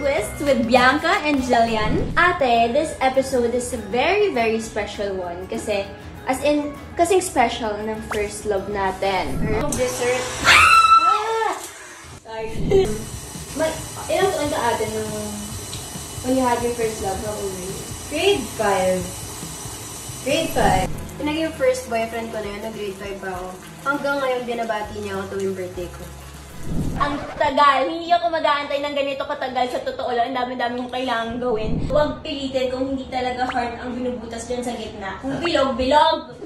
with Bianca and Jillian. Ate, this episode is a very, very special one kasi as in, kasing special ng first love natin. Dessert. Ah! Sorry. May, ilang taon ka ate nung when you had your first love? You? Grade 5. Grade 5. Yung naging first boyfriend ko na yun, na grade 5 pa ako. Hanggang ngayon, binabati niya ako tuwing birthday ko. Ang tagal. Hindi ako mag-aantay ng ganito katagal sa totoo lang. Ang dami-dami kong kailangan gawin. Huwag pilitin kung hindi talaga hard ang binubutas dyan sa gitna. Kung bilog, bilog!